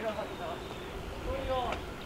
見えるはずだ。